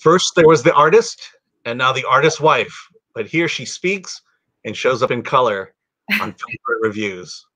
First, there was the artist, and now the artist's wife. But here she speaks and shows up in color on Film Threat reviews.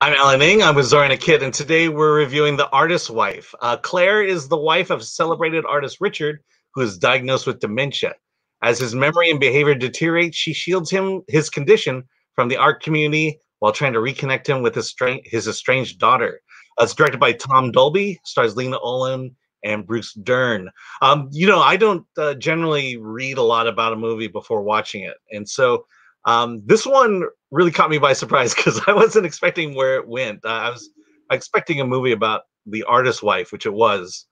I'm Alan Ng. I'm with Zorianna Kit, and today we're reviewing The Artist's Wife. Uh, Claire is the wife of celebrated artist Richard, who is diagnosed with dementia. As his memory and behavior deteriorate, she shields him his condition from the art community while trying to reconnect him with his, his estranged daughter. Uh, it's directed by Tom Dolby, stars Lena Olin and Bruce Dern. Um, you know, I don't uh, generally read a lot about a movie before watching it, and so um, this one really caught me by surprise because I wasn't expecting where it went. Uh, I was expecting a movie about the artist's wife, which it was,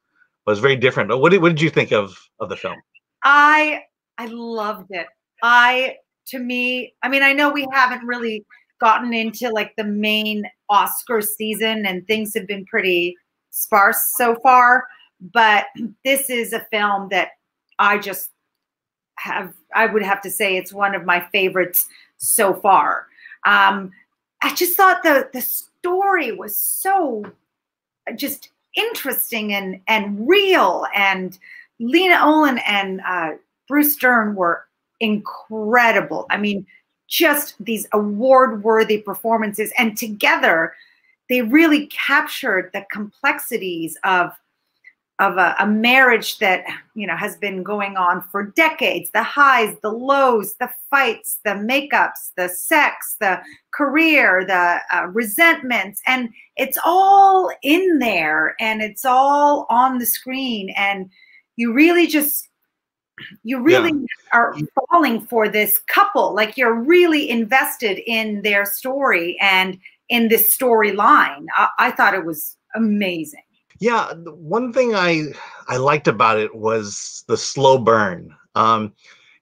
but it was very different. But what did, what did you think of of the film? I I loved it. I to me, I mean, I know we haven't really gotten into like the main Oscar season and things have been pretty sparse so far, but this is a film that I just have I would have to say it's one of my favorites so far. Um, I just thought the the story was so just interesting and and real, and Lena Olin and uh, Bruce Dern were incredible. I mean, just these award worthy performances, and together they really captured the complexities of of a, a, marriage that you know has been going on for decades. The highs the lows the fights the makeups the sex the career the uh, resentments. And it's all in there and it's all on the screen. And you really just you really yeah. are falling for this couple like you're really invested in their story and in this storyline I, I thought it was amazing yeah, one thing I I liked about it was the slow burn. Um,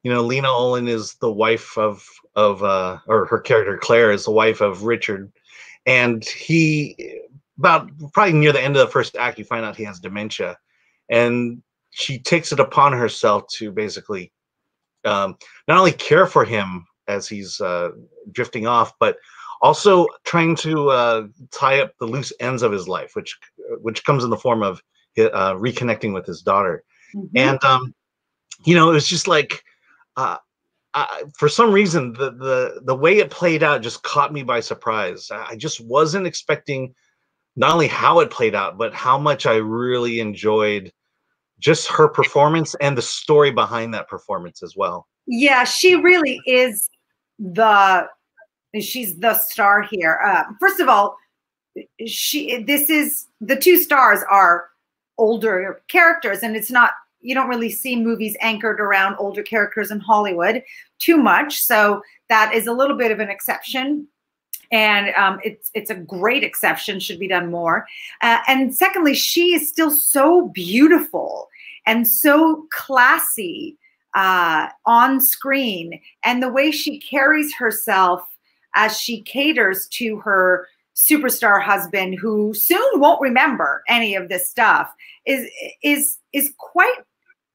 you know, Lena Olin is the wife of of uh, or her character Claire is the wife of Richard, and he about probably near the end of the first act, you find out he has dementia, and she takes it upon herself to basically um, not only care for him as he's uh, drifting off, but also trying to uh, tie up the loose ends of his life, which which comes in the form of uh, reconnecting with his daughter. Mm-hmm. And um, you know, it was just like uh, for some reason the the the way it played out just caught me by surprise. I just wasn't expecting not only how it played out, but how much I really enjoyed just her performance and the story behind that performance as well. Yeah, she really is the she's the star here. Uh, first of all, she this is the two stars are older characters, and it's not you don't really see movies anchored around older characters in Hollywood too much. So that is a little bit of an exception. And um, it's it's a great exception, should be done more. Uh, and secondly, she is still so beautiful and so classy uh, on screen, and the way she carries herself as she caters to her superstar husband who soon won't remember any of this stuff is is is quite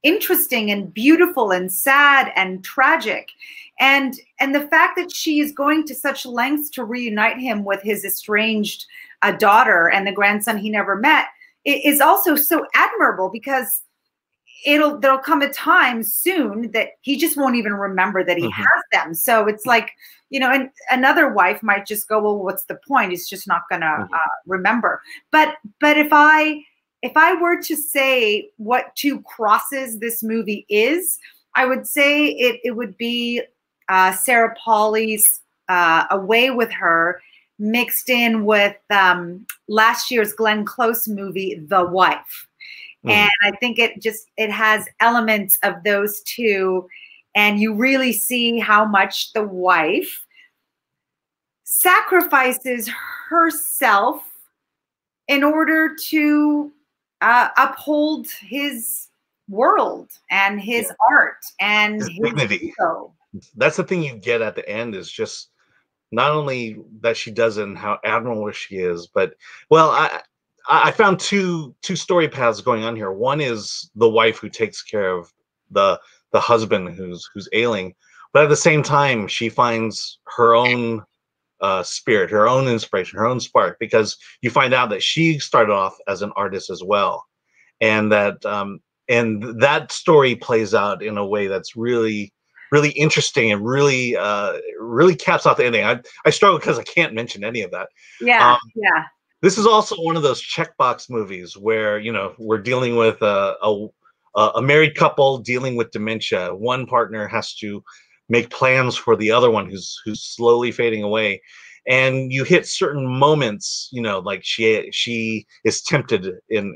interesting and beautiful and sad and tragic. And and the fact that she is going to such lengths to reunite him with his estranged uh, daughter and the grandson he never met is also so admirable because it'll there'll come a time soon that he just won't even remember that he mm-hmm. has them. So it's like you know and another wife might just go well what's the point? He's just not gonna mm-hmm. uh, remember. But but if i if i were to say what two crosses this movie is i would say it, it would be uh, sarah Polley's uh, away with her mixed in with um, last year's glenn close movie the wife Mm. And I think it just it has elements of those two and you really see how much the wife sacrifices herself in order to uh, uphold his world and his yeah. art and his, his dignity. Ego. That's the thing you get at the end is just not only that she does it and how admirable she is, but well, I I found two two story paths going on here. One is the wife who takes care of the the husband who's who's ailing, but at the same time, she finds her own uh, spirit, her own inspiration, her own spark, because you find out that she started off as an artist as well, and that um, and that story plays out in a way that's really really interesting and really uh, really caps off the ending. I I struggle because I can't mention any of that. Yeah, um, yeah. This is also one of those checkbox movies where you know we're dealing with a, a a married couple dealing with dementia. One partner has to make plans for the other one who's who's slowly fading away. And you hit certain moments you know like she she is tempted in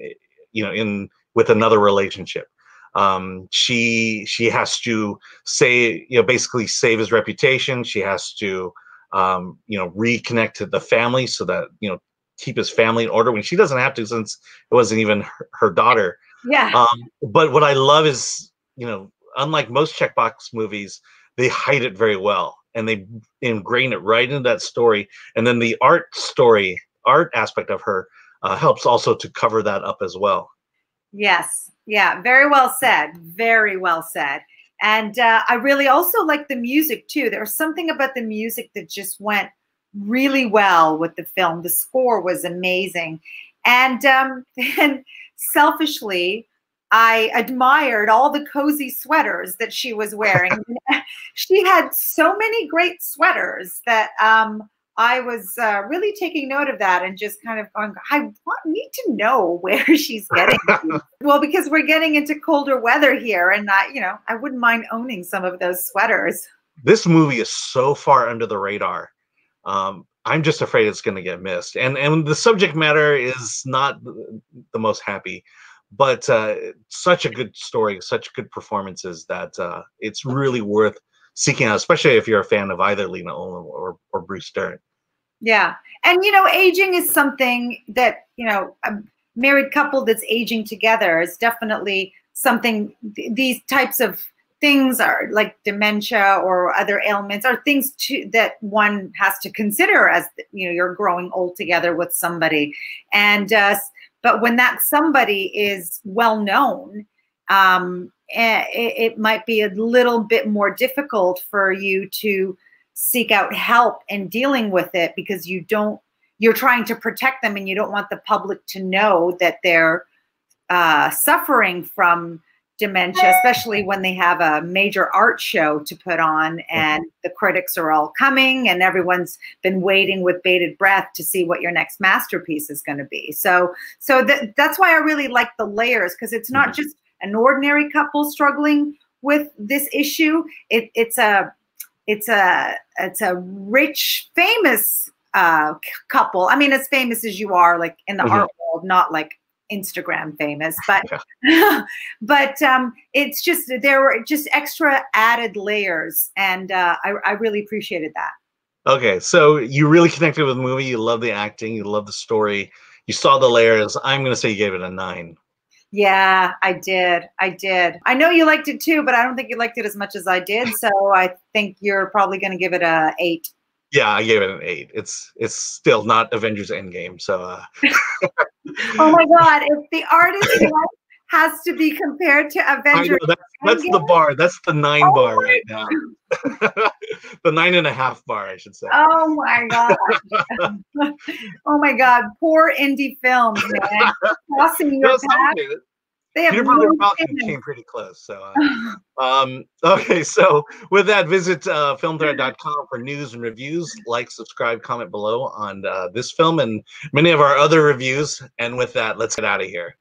you know in with another relationship. Um she she has to say you know basically save his reputation. She has to um you know reconnect to the family so that you know keep his family in order when she doesn't have to since it wasn't even her, her daughter. Yeah. Um but what i love is you know unlike most checkbox movies they hide it very well and they ingrain it right into that story and then the art story art aspect of her uh, helps also to cover that up as well. Yes. Yeah very well said very well said. And uh, i really also like the music too. There was something about the music that just went really well with the film. The score was amazing. And um and selfishly I admired all the cozy sweaters that she was wearing. she had so many great sweaters that um, I was uh, really taking note of that and just kind of going, I want, need to know where she's getting. well, because we're getting into colder weather here, and I, you know, I wouldn't mind owning some of those sweaters. This movie is so far under the radar. Um, I'm just afraid it's going to get missed, and and the subject matter is not the most happy but uh, such a good story, such good performances that uh, it's really worth seeking out, especially if you're a fan of either Lena Olin or, or Bruce Dern. Yeah. And, you know, aging is something that, you know, a married couple that's aging together is definitely something, th- these types of things are like dementia or other ailments are things to, that one has to consider as, you know, you're growing old together with somebody. And uh, but when that somebody is well known, um, eh, it, it might be a little bit more difficult for you to seek out help in dealing with it because you don't you're trying to protect them and you don't want the public to know that they're uh, suffering from dementia, especially when they have a major art show to put on and the critics are all coming and everyone's been waiting with bated breath to see what your next masterpiece is going to be. So, so th- that's why I really like the layers because it's not mm-hmm. just an ordinary couple struggling with this issue. It, it's a, it's a, it's a rich, famous uh, couple. I mean, as famous as you are, like in the mm-hmm. art world, not like Instagram famous, but yeah. but um, it's just there were just extra added layers, and uh, I, I really appreciated that. Okay, so you really connected with the movie. You love the acting. You love the story. You saw the layers. I'm going to say you gave it a nine. Yeah, I did. I did. I know you liked it too, but I don't think you liked it as much as I did. So I think you're probably going to give it a eight. Yeah, I gave it an eight. It's it's still not Avengers Endgame. So. Uh... oh my God! If the artist has to be compared to Avengers, know, that's, that's the bar. That's the nine oh bar right now. the nine and a half bar, I should say. Oh my God! oh my God! Poor indie films, man. Crossing your path. They have Peanut Butter Falcon came pretty close. So, uh, um, okay. So, with that, visit uh, filmthreat.com for news and reviews. Like, subscribe, comment below on uh, this film and many of our other reviews. And with that, let's get out of here.